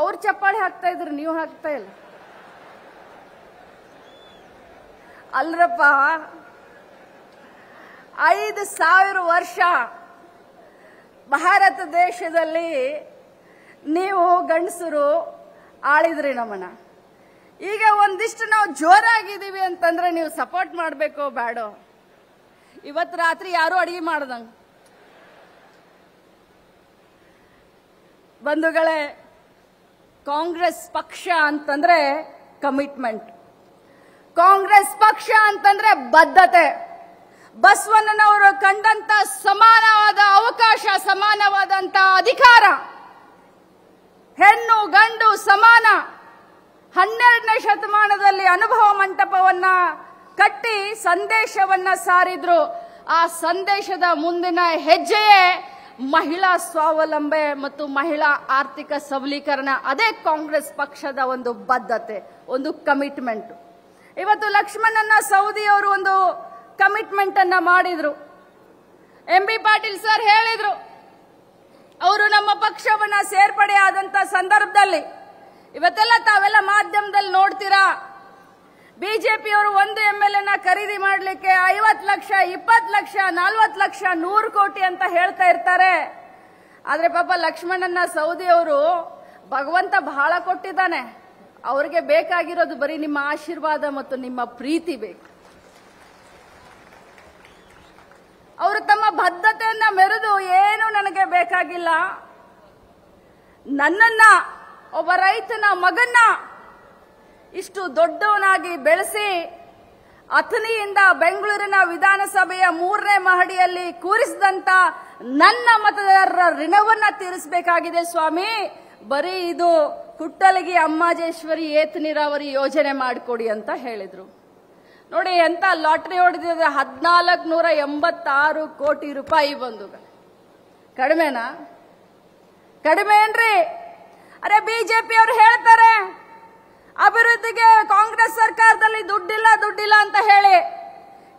ಅವ್ರು ಚಪ್ಪಾಳೆ ಹಾಕ್ತಾ ಇದ್ರು, ನೀವು ಹಾಕ್ತಾ ಇಲ್ಲ. ಅಲ್ರಪ್ಪ, ಐದು ಸಾವಿರ ವರ್ಷ ಭಾರತ ದೇಶದಲ್ಲಿ ನೀವು ಗಂಡಸರು ಆಳಿದ್ರಿ ನಮ್ಮನ್ನ. ಈಗ ಒಂದಿಷ್ಟು ನಾವು ಜೋರಾಗಿದ್ದೀವಿ ಅಂತಂದ್ರೆ ನೀವು ಸಪೋರ್ಟ್ ಮಾಡಬೇಕು ಬೇಡೋ ಇವತ್ತು ರಾತ್ರಿ ಯಾರು ಅಡಿಗೆ ಮಾಡ್ದಂಗೆ. ಬಂಧುಗಳೇ ಕಾಂಗ್ರೆಸ್ ಪಕ್ಷ ಅಂತಂದ್ರೆ ಕಮಿಟ್ಮೆಂಟ್ ಕಾಂಗ್ರೆಸ್ ಪಕ್ಷ ಅಂತಂದ್ರೆ ಬದ್ಧತೆ. ಬಸವಣ್ಣನವರು ಕಂಡಂತ ಸಮಾನವಾದ ಅವಕಾಶ, ಸಮಾನವಾದಂತ ಅಧಿಕಾರ. ಹೆಣ್ಣು, ಗಂಡು ಸಮಾನ. ಹನ್ನೆರಡನೇ ಶತಮಾನದಲ್ಲಿ ಅನುಭವ ಮಂಟಪವನ್ನ ಕಟ್ಟಿ ಸಂದೇಶವನ್ನ ಸಾರಿದ್ರು. ಆ ಸಂದೇಶದ ಮುಂದಿನ ಹೆಜ್ಜೆಯೇ ಮಹಿಳಾ ಸ್ವಾವಲಂಬೆ ಮತ್ತು ಮಹಿಳಾ ಆರ್ಥಿಕ ಸಬಲೀಕರಣ ಅದೇ ಕಾಂಗ್ರೆಸ್ ಪಕ್ಷದ ಒಂದು ಬದ್ಧತೆ, ಒಂದು ಕಮಿಟ್ಮೆಂಟ್ ಇವತ್ತು ಲಕ್ಷ್ಮಣನ್ನ ಸೌದಿಯವರು ಒಂದು ಕಮಿಟ್ಮೆಂಟ್ ಅನ್ನ ಮಾಡಿದ್ರು. ಎಂ ಬಿ ಪಾಟೀಲ್ ಸರ್ ಹೇಳಿದ್ರು, ಅವರು ನಮ್ಮ ಪಕ್ಷವನ್ನ ಸೇರ್ಪಡೆ ಆದಂತ ಸಂದರ್ಭದಲ್ಲಿ, ಇವತ್ತೆಲ್ಲ ತಾವೆಲ್ಲ ಮಾಧ್ಯಮದಲ್ಲಿ ನೋಡ್ತೀರಾ? ಬಿಜೆಪಿಯವರು ಒಂದು ಎಂ ಎಲ್ ಎನ ಖರೀದಿ ಮಾಡಲಿಕ್ಕೆ ಐವತ್ತು ಲಕ್ಷ, ಇಪ್ಪತ್ತು ಲಕ್ಷ, ನಲ್ವತ್ತು ಲಕ್ಷ, ನೂರು ಕೋಟಿ ಅಂತ ಹೇಳ್ತಾ ಇರ್ತಾರೆ. ಆದರೆ ಪಾಪ ಲಕ್ಷ್ಮಣನ್ನ ಸೌದಿಯವರು ಭಗವಂತ ಬಹಳ ಕೊಟ್ಟಿದ್ದಾನೆ. ಅವರಿಗೆ ಬೇಕಾಗಿರೋದು ಬರೀ ನಿಮ್ಮ ಆಶೀರ್ವಾದ ಮತ್ತು ನಿಮ್ಮ ಪ್ರೀತಿ ಬೇಕು. ಅವರು ತಮ್ಮ ಬದ್ಧತೆಯನ್ನ ಮೆರೆದು ಏನು ನನಗೆ ಬೇಕಾಗಿಲ್ಲ. ನನ್ನನ್ನ, ಒಬ್ಬ ರೈತನ ಮಗನ್ನ ಇಷ್ಟು ದೊಡ್ಡವನಾಗಿ ಬೆಳೆಸಿ ಅಥಣಿಯಿಂದ ಬೆಂಗಳೂರಿನ ವಿಧಾನಸಭೆಯ ಮೂರನೇ ಮಹಡಿಯಲ್ಲಿ ಕೂರಿಸಿದಂತ ನನ್ನ ಮತದಾರರ ಋಣವನ್ನ ತೀರಿಸಬೇಕಾಗಿದೆ ಸ್ವಾಮಿ. ಬರೀ ಇದು ಕುಟ್ಟಲಗಿ ಅಮ್ಮಾಜೇಶ್ವರಿ ಏತ ನೀರಾವರಿ ಯೋಜನೆ ಮಾಡಿಕೊಡಿ ಅಂತ ಹೇಳಿದ್ರು. ನೋಡಿ ಎಂತ ಲಾಟ್ರಿ ಹೊಡೆದಿದ್ರೆ ಹದಿನಾಲ್ಕು ನೂರ ಎಂಬತ್ತಾರು ಕೋಟಿ ರೂಪಾಯಿ ಬಂದು. ಕಡಿಮೆನಾ? ಕಡಿಮೆ ಏನ್ರಿ? ಅರೆ ಬಿಜೆಪಿ ಅವ್ರು ಹೇಳ್ತಾರೆ ಅಭಿವೃದ್ಧಿಗೆ ಕಾಂಗ್ರೆಸ್ ಸರ್ಕಾರದಲ್ಲಿ ದುಡ್ಡಿಲ್ಲ ದುಡ್ಡಿಲ್ಲ ಅಂತ ಹೇಳಿ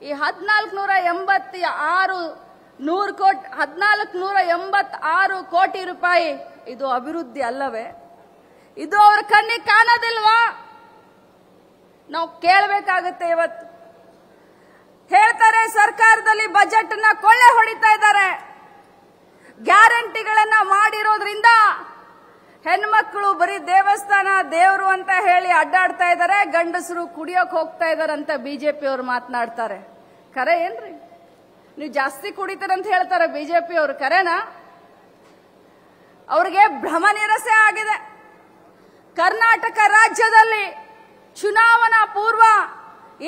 ಈ ಹದಿನಾಲ್ಕು ನೂರ ಎಂಬತ್ತ ಆರು ನೂರು ಕೋಟಿ ಹದಿನಾಲ್ಕು ನೂರ ಎಂಬತ್ ಆರು ಕೋಟಿ ರೂಪಾಯಿ ಇದು ಅಭಿವೃದ್ಧಿ ಅಲ್ಲವೇ? ಇದು ಅವ್ರ ಕಣ್ಣಿಗೆ ಕಾಣೋದಿಲ್ವಾ? ನಾವು ಕೇಳಬೇಕಾಗುತ್ತೆ ಇವತ್ತು. ಹೇಳ್ತಾರೆ ಸರ್ಕಾರದಲ್ಲಿ ಬಜೆಟ್ ಕೊಳ್ಳೆ ಹೊಡಿತಾ ಇದ್ದಾರೆ. ಗ್ಯಾರಂಟಿಗಳನ್ನ ಮಾಡಿರೋದ್ರಿಂದ ಹೆಣ್ಮಕ್ಳು ಬರೀ ದೇವಸ್ಥಾನ ದೇವರು ಅಂತ ಹೇಳಿ ಅಡ್ಡಾಡ್ತಾ ಇದ್ದಾರೆ ಗಂಡಸರು ಕುಡಿಯೋಕ್ ಹೋಗ್ತಾ ಇದಾರೆ ಅಂತ ಬಿಜೆಪಿ ಅವರು ಮಾತನಾಡ್ತಾರೆ. ಕರೆ ಏನ್ರಿ? ನೀವು ಜಾಸ್ತಿ ಕುಡಿತಾರಂತ ಹೇಳ್ತಾರೆ ಬಿಜೆಪಿ ಅವರು ಕರೆನಾ? ಅವ್ರಿಗೆ ಭ್ರಮ ನಿರಸೆ ಆಗಿದೆ. ಕರ್ನಾಟಕ ರಾಜ್ಯದಲ್ಲಿ ಚುನಾವಣಾ ಪೂರ್ವ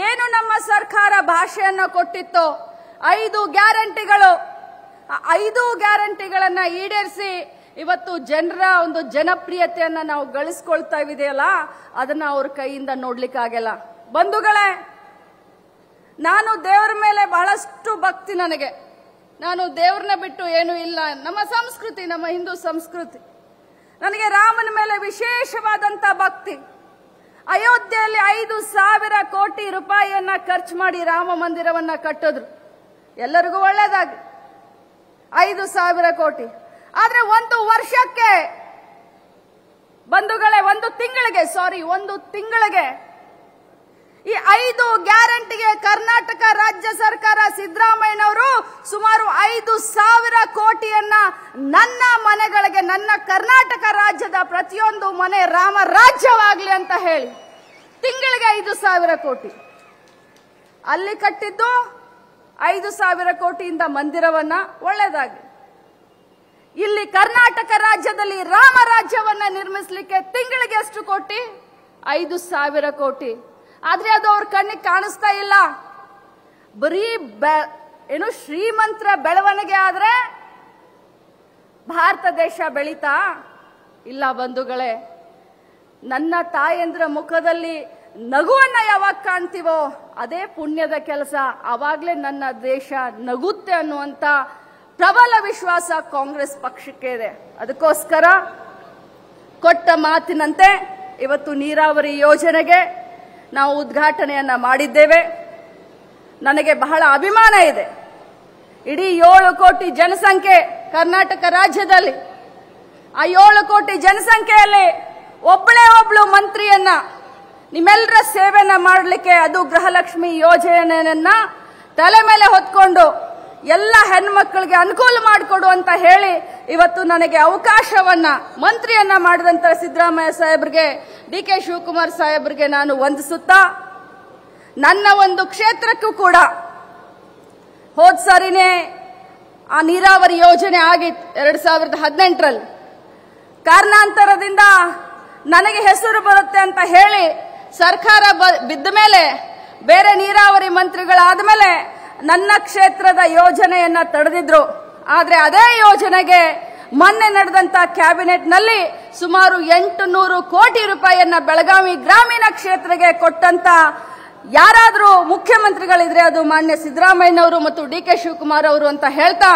ಏನು ನಮ್ಮ ಸರ್ಕಾರ ಭಾಷೆಯನ್ನು ಕೊಟ್ಟಿತ್ತು, ಐದು ಗ್ಯಾರಂಟಿಗಳು, ಐದು ಗ್ಯಾರಂಟಿಗಳನ್ನ ಈಡೇರಿಸಿ ಇವತ್ತು ಜನರ ಒಂದು ಜನಪ್ರಿಯತೆಯನ್ನ ನಾವು ಗಳಿಸ್ಕೊಳ್ತಾ ಇದೆಯಲ್ಲ ಅದನ್ನ ಅವ್ರ ಕೈಯಿಂದ ನೋಡ್ಲಿಕ್ಕಾಗಲ್ಲ ಬಂಧುಗಳೇ, ನಾನು ದೇವರ ಮೇಲೆ ಬಹಳಷ್ಟು ಭಕ್ತಿ ನನಗೆ. ನಾನು ದೇವ್ರನ್ನ ಬಿಟ್ಟು ಏನು ಇಲ್ಲ. ನಮ್ಮ ಸಂಸ್ಕೃತಿ, ನಮ್ಮ ಹಿಂದೂ ಸಂಸ್ಕೃತಿ. ನನಗೆ ರಾಮನ ಮೇಲೆ ವಿಶೇಷವಾದಂತ ಭಕ್ತಿ. ಅಯೋಧ್ಯೆಯಲ್ಲಿ ಐದು ಸಾವಿರ ಕೋಟಿ ರೂಪಾಯಿಯನ್ನ ಖರ್ಚು ಮಾಡಿ ರಾಮ ಮಂದಿರವನ್ನ ಕಟ್ಟಿದ್ರು. ಎಲ್ಲರಿಗೂ ಒಳ್ಳೇದಾಗಿ ಐದು ಸಾವಿರ ಕೋಟಿ. ಆದ್ರೆ ಒಂದು ವರ್ಷಕ್ಕೆ ಬಂಧುಗಳೇ, ಒಂದು ತಿಂಗಳಿಗೆ ಸಾರಿ ಒಂದು ತಿಂಗಳಿಗೆ ಈ ಐದು ಗ್ಯಾರಂಟಿಗೆ ಕರ್ನಾಟಕ ರಾಜ್ಯ ಸರ್ಕಾರ ಸಿದ್ದರಾಮಯ್ಯನವರು ಸುಮಾರು ಐದು ಸಾವಿರ ಕೋಟಿಯನ್ನ ನನ್ನ ಮನೆಗಳಿಗೆ, ನನ್ನ ಕರ್ನಾಟಕ ರಾಜ್ಯದ ಪ್ರತಿಯೊಂದು ಮನೆ ರಾಮ ರಾಜ್ಯವಾಗ್ಲಿ ಅಂತ ಹೇಳಿ ತಿಂಗಳಿಗೆ ಐದು ಸಾವಿರ ಕೋಟಿ. ಅಲ್ಲಿ ಕಟ್ಟಿದ್ದು ಐದು ಸಾವಿರ ಕೋಟಿಯಿಂದ ಮಂದಿರವನ್ನ ಒಳ್ಳೇದಾಗಿ ಇಲ್ಲಿ ಕರ್ನಾಟಕ ರಾಜ್ಯದಲ್ಲಿ ರಾಮ ರಾಜ್ಯವನ್ನ ನಿರ್ಮಿಸಲಿಕ್ಕೆ ತಿಂಗಳಿಗೆ ಎಷ್ಟು ಕೋಟಿ? ಐದು ಸಾವಿರ ಕೋಟಿ. ಆದ್ರೆ ಅದು ಅವ್ರ ಕಣ್ಣಿಗೆ ಕಾಣಿಸ್ತಾ ಇಲ್ಲ. ಬರೀ ಏನು ಶ್ರೀಮಂತರ ಬೆಳವಣಿಗೆ ಆದ್ರೆ ಭಾರತ ದೇಶ ಬೆಳೀತಾ? ಇಲ್ಲ ಬಂಧುಗಳೇ, ನನ್ನ ತಾಯಂದ್ರ ಮುಖದಲ್ಲಿ ನಗುವನ್ನ ಯಾವಾಗ ಕಾಣ್ತೀವೋ, ಅದೇ ಪುಣ್ಯದ ಕೆಲಸ. ಆವಾಗ್ಲೇ ನನ್ನ ದೇಶ ನಗುತ್ತೆ ಅನ್ನುವಂತ ಪ್ರಬಲ ವಿಶ್ವಾಸ ಕಾಂಗ್ರೆಸ್ ಪಕ್ಷಕ್ಕೆ ಇದೆ. ಅದಕ್ಕೋಸ್ಕರ ಕೊಟ್ಟ ಮಾತಿನಂತೆ ಇವತ್ತು ನೀರಾವರಿ ಯೋಜನೆಗೆ ನಾವು ಉದ್ಘಾಟನೆಯನ್ನ ಮಾಡಿದ್ದೇವೆ. ನನಗೆ ಬಹಳ ಅಭಿಮಾನ ಇದೆ. ಇಡೀ ಏಳು ಕೋಟಿ ಜನಸಂಖ್ಯೆ ಕರ್ನಾಟಕ ರಾಜ್ಯದಲ್ಲಿ, ಆ ಏಳು ಕೋಟಿ ಜನಸಂಖ್ಯೆಯಲ್ಲಿ ಒಬ್ಬಳೇ ಒಬ್ಳು ಮಂತ್ರಿಯನ್ನ ನಿಮ್ಮೆಲ್ಲರ ಸೇವೆಯನ್ನ ಮಾಡಲಿಕ್ಕೆ ಅದು ಗೃಹಲಕ್ಷ್ಮಿ ಯೋಜನೆಯನ್ನ ತಲೆ ಮೇಲೆ ಹೊತ್ಕೊಂಡು ಎಲ್ಲ ಹೆಣ್ಮಕ್ಳಿಗೆ ಅನುಕೂಲ ಮಾಡಿಕೊಡು ಅಂತ ಹೇಳಿ ಇವತ್ತು ನನಗೆ ಅವಕಾಶವನ್ನ, ಮಂತ್ರಿಯನ್ನ ಮಾಡಿದಂತ ಸಿದ್ದರಾಮಯ್ಯ ಸಾಹೇಬ್ರಿಗೆ ಡಿ ಕೆ ಶಿವಕುಮಾರ್ ಸಾಹೇಬ್ರಿಗೆ ನಾನು ವಂದಿಸುತ್ತಾ, ನನ್ನ ಒಂದು ಕ್ಷೇತ್ರಕ್ಕೂ ಕೂಡ ಹೋದ್ ಸಾರಿನೇ ಆ ನೀರಾವರಿ ಯೋಜನೆ ಆಗಿತ್ತು ಎರಡ್ ಸಾವಿರದ ಹದಿನೆಂಟರಲ್ಲಿ. ಕಾರಣಾಂತರದಿಂದ ನನಗೆ ಹೆಸರು ಬರುತ್ತೆ ಅಂತ ಹೇಳಿ ಸರ್ಕಾರ ಬಿದ್ದ ಮೇಲೆ, ಬೇರೆ ನೀರಾವರಿ ಮಂತ್ರಿಗಳಾದ ಮೇಲೆ ನನ್ನ ಕ್ಷೇತ್ರದ ಯೋಜನೆಯನ್ನ ತಡೆದಿದ್ರು. ಆದ್ರೆ ಅದೇ ಯೋಜನೆಗೆ ಮೊನ್ನೆ ನಡೆದಂತ ಕ್ಯಾಬಿನೆಟ್ನಲ್ಲಿ ಸುಮಾರು ಎಂಟು ನೂರು ಕೋಟಿ ರೂಪಾಯಿಯನ್ನ ಬೆಳಗಾವಿ ಗ್ರಾಮೀಣ ಕ್ಷೇತ್ರಕ್ಕೆ ಕೊಟ್ಟಂತ ಯಾರಾದರೂ ಮುಖ್ಯಮಂತ್ರಿಗಳಿದ್ರೆ ಅದು ಮಾನ್ಯ ಸಿದ್ದರಾಮಯ್ಯನವರು ಮತ್ತು ಡಿ ಕೆ ಶಿವಕುಮಾರ್ ಅವರು ಅಂತ ಹೇಳ್ತಾ,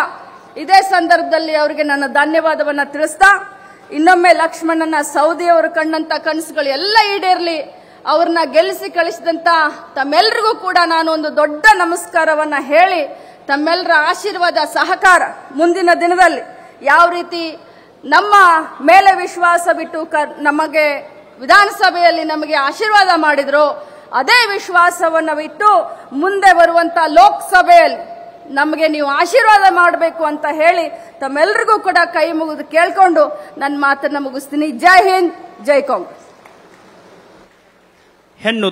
ಇದೇ ಸಂದರ್ಭದಲ್ಲಿ ಅವರಿಗೆ ನನ್ನ ಧನ್ಯವಾದವನ್ನ ತಿಳಿಸ್ತಾ, ಇನ್ನೊಮ್ಮೆ ಲಕ್ಷ್ಮಣನ ಸೌದಿಯವರು ಕಂಡಂತ ಕನಸುಗಳು ಎಲ್ಲ ಈಡೇರಲಿ. ಅವ್ರನ್ನ ಗೆಲ್ಲಿಸಿ ಕಳಿಸಿದಂತ ತಮ್ಮೆಲ್ರಿಗೂ ಕೂಡ ನಾನು ಒಂದು ದೊಡ್ಡ ನಮಸ್ಕಾರವನ್ನ ಹೇಳಿ ತಮ್ಮೆಲ್ಲರ ಆಶೀರ್ವಾದ, ಸಹಕಾರ ಮುಂದಿನ ದಿನದಲ್ಲಿ ಯಾವ ರೀತಿ ನಮ್ಮ ಮೇಲೆ ವಿಶ್ವಾಸ ಬಿಟ್ಟು ನಮಗೆ ವಿಧಾನಸಭೆಯಲ್ಲಿ ನಮಗೆ ಆಶೀರ್ವಾದ ಮಾಡಿದ್ರು, ಅದೇ ವಿಶ್ವಾಸವನ್ನು ಬಿಟ್ಟು ಮುಂದೆ ಬರುವಂತ ಲೋಕಸಭೆಯಲ್ಲಿ ನಮಗೆ ನೀವು ಆಶೀರ್ವಾದ ಮಾಡಬೇಕು ಅಂತ ಹೇಳಿ ತಮ್ಮೆಲ್ಲರಿಗೂ ಕೂಡ ಕೈ ಮುಗಿದು ಕೇಳ್ಕೊಂಡು ನನ್ನ ಮಾತನ್ನ ಮುಗಿಸ್ತೀನಿ. ಜೈ ಹಿಂದ್, ಜೈ ಕಾಂಗ್ರೆಸ್. ಹೆಣ್ಣು